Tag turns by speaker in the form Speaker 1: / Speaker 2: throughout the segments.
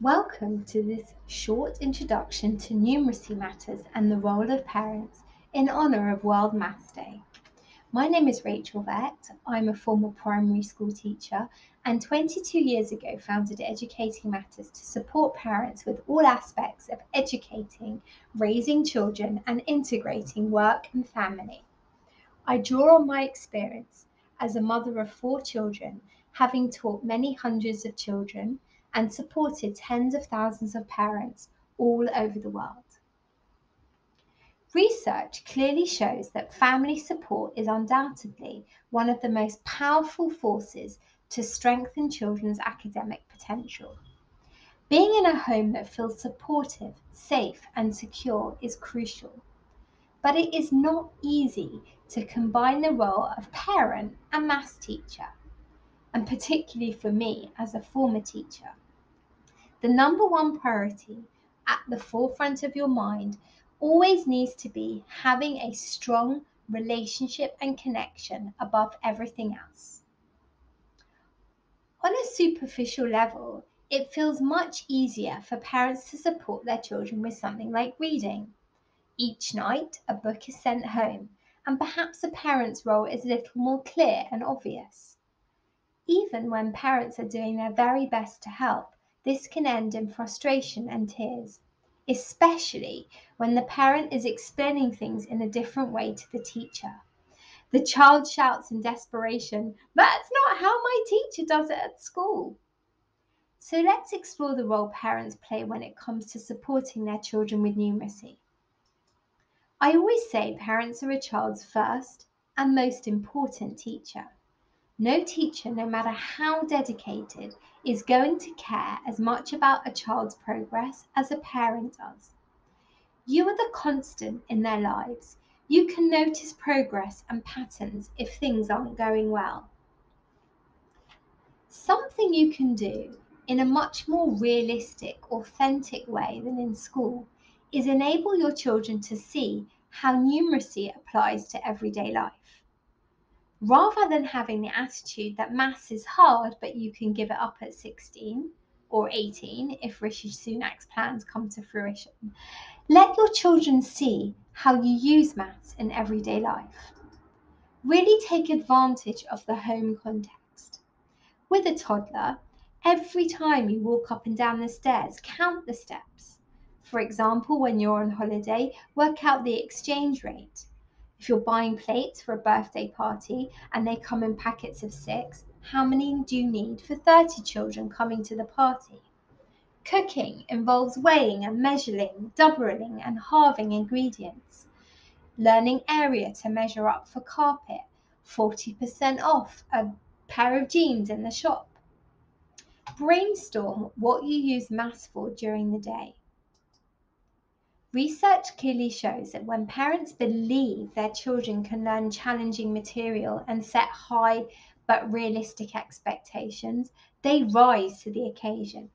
Speaker 1: Welcome to this short introduction to numeracy matters and the role of parents in honour of World Maths Day. My name is Rachel Vecht. I'm a former primary school teacher and 22 years ago founded Educating Matters to support parents with all aspects of educating, raising children, and integrating work and family. I draw on my experience as a mother of four children, having taught many hundreds of children and supported tens of thousands of parents all over the world. Research clearly shows that family support is undoubtedly one of the most powerful forces to strengthen children's academic potential. Being in a home that feels supportive, safe, and secure is crucial. But it is not easy to combine the role of parent and maths teacher, and particularly for me as a former teacher. The number one priority at the forefront of your mind always needs to be having a strong relationship and connection above everything else. On a superficial level, it feels much easier for parents to support their children with something like reading. Each night, a book is sent home, and perhaps a parent's role is a little more clear and obvious. Even when parents are doing their very best to help, this can end in frustration and tears, especially when the parent is explaining things in a different way to the teacher. The child shouts in desperation, That's not how my teacher does it at school. So let's explore the role parents play when it comes to supporting their children with numeracy. I always say parents are a child's first and most important teacher. No teacher, no matter how dedicated, is going to care as much about a child's progress as a parent does. You are the constant in their lives. You can notice progress and patterns if things aren't going well. Something you can do in a much more realistic, authentic way than in school is enable your children to see how numeracy applies to everyday life rather than having the attitude that maths is hard but you can give it up at 16 or 18 if Rishi Sunak's plans come to fruition, let your children see how you use maths in everyday life. Really take advantage of the home context. With a toddler, every time you walk up and down the stairs, count the steps. For example, when you're on holiday, work out the exchange rate. If you're buying plates for a birthday party and they come in packets of six, how many do you need for 30 children coming to the party? Cooking involves weighing and measuring, doubling and halving ingredients. Learning area to measure up for carpet, 40% off a pair of jeans in the shop. Brainstorm what you use maths for during the day. Research clearly shows that when parents believe their children can learn challenging material and set high but realistic expectations, they rise to the occasion.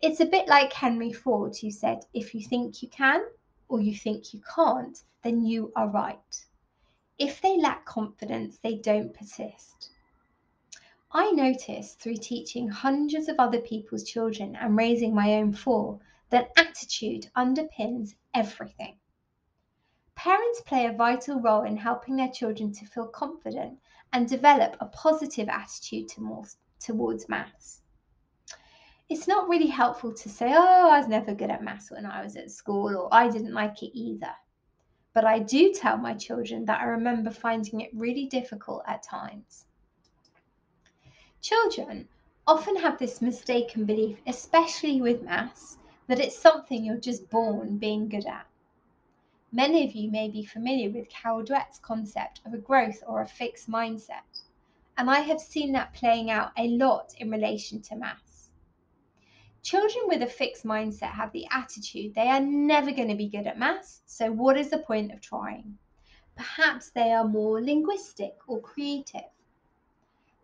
Speaker 1: It's a bit like Henry Ford, who said, If you think you can or you think you can't, then you are right. If they lack confidence, they don't persist. I noticed through teaching hundreds of other people's children and raising my own four that attitude underpins everything. Parents play a vital role in helping their children to feel confident and develop a positive attitude towards maths. It's not really helpful to say, oh, I was never good at maths when I was at school, or I didn't like it either. But I do tell my children that I remember finding it really difficult at times. Children often have this mistaken belief, especially with maths, that it's something you're just born being good at. Many of you may be familiar with Carol Dweck's concept of a growth or a fixed mindset, and I have seen that playing out a lot in relation to maths. Children with a fixed mindset have the attitude they are never going to be good at maths, so what is the point of trying? Perhaps they are more linguistic or creative.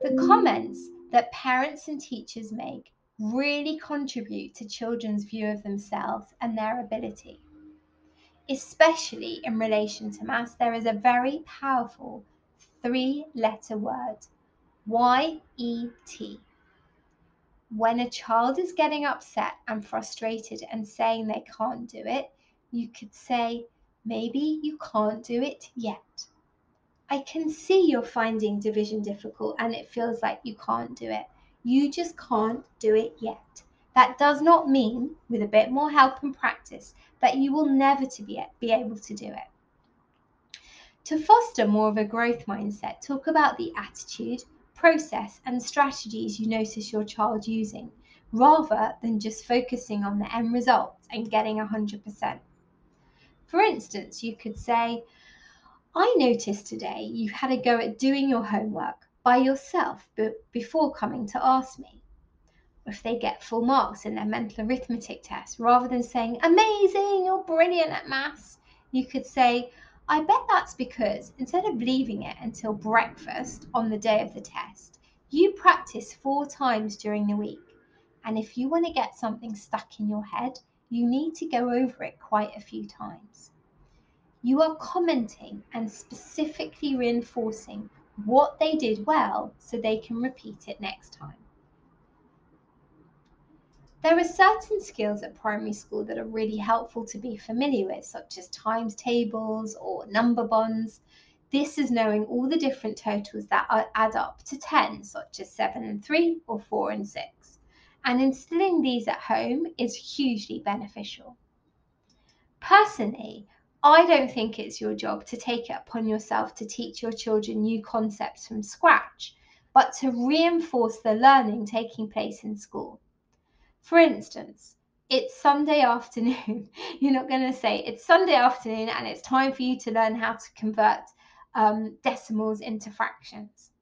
Speaker 1: The comments that parents and teachers make really contribute to children's view of themselves and their ability. Especially in relation to maths, there is a very powerful three letter word Y E T. When a child is getting upset and frustrated and saying they can't do it, you could say, maybe you can't do it yet. I can see you're finding division difficult and it feels like you can't do it. You just can't do it yet. That does not mean, with a bit more help and practice, that you will never to be, be able to do it. To foster more of a growth mindset, talk about the attitude, process, and strategies you notice your child using, rather than just focusing on the end result and getting 100%. For instance, you could say, I noticed today you had a go at doing your homework by yourself before coming to ask me if they get full marks in their mental arithmetic test, rather than saying, Amazing, you're brilliant at maths, you could say, I bet that's because instead of leaving it until breakfast on the day of the test, you practice four times during the week. And if you want to get something stuck in your head, you need to go over it quite a few times. You are commenting and specifically reinforcing what they did well so they can repeat it next time. There are certain skills at primary school that are really helpful to be familiar with, such as times tables or number bonds. This is knowing all the different totals that add up to 10, such as 7 and 3 or 4 and 6. And instilling these at home is hugely beneficial. Personally, I don't think it's your job to take it upon yourself to teach your children new concepts from scratch, but to reinforce the learning taking place in school. For instance, it's Sunday afternoon. You're not going to say it's Sunday afternoon and it's time for you to learn how to convert um, decimals into fractions.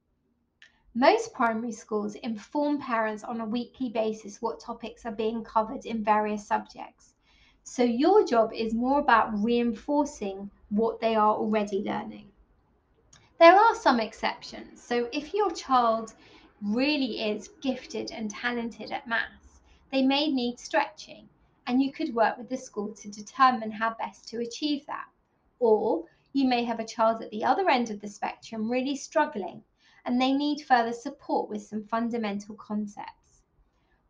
Speaker 1: Most primary schools inform parents on a weekly basis what topics are being covered in various subjects. So your job is more about reinforcing what they are already learning. There are some exceptions. So if your child really is gifted and talented at maths, they may need stretching, and you could work with the school to determine how best to achieve that. Or you may have a child at the other end of the spectrum really struggling and they need further support with some fundamental concepts.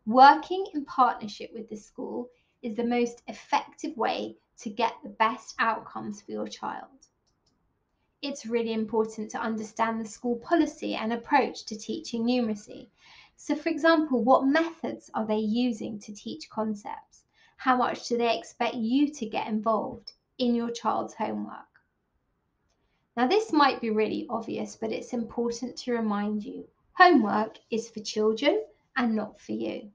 Speaker 1: Working in partnership with the school is the most effective way to get the best outcomes for your child. It's really important to understand the school policy and approach to teaching numeracy so, for example, what methods are they using to teach concepts? How much do they expect you to get involved in your child's homework? Now, this might be really obvious, but it's important to remind you homework is for children and not for you.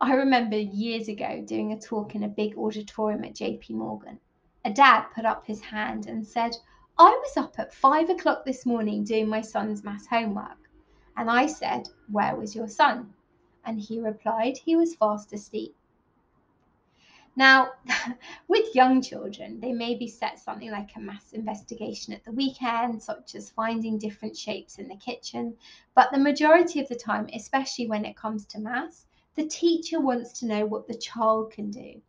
Speaker 1: I remember years ago doing a talk in a big auditorium at JP Morgan. A dad put up his hand and said, I was up at five o'clock this morning doing my son's maths homework. And I said, Where was your son? And he replied, He was fast asleep. Now, with young children, they may be set something like a maths investigation at the weekend, such as finding different shapes in the kitchen. But the majority of the time, especially when it comes to maths, the teacher wants to know what the child can do.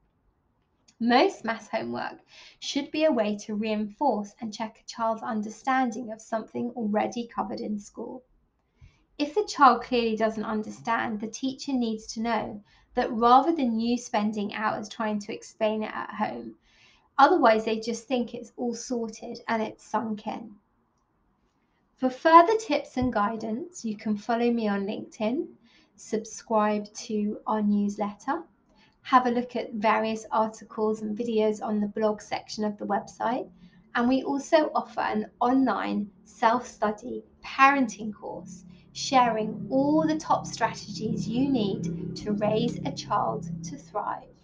Speaker 1: Most maths homework should be a way to reinforce and check a child's understanding of something already covered in school. If the child clearly doesn't understand, the teacher needs to know that rather than you spending hours trying to explain it at home, otherwise they just think it's all sorted and it's sunk in. For further tips and guidance, you can follow me on LinkedIn, subscribe to our newsletter, have a look at various articles and videos on the blog section of the website, and we also offer an online self study parenting course sharing all the top strategies you need to raise a child to thrive.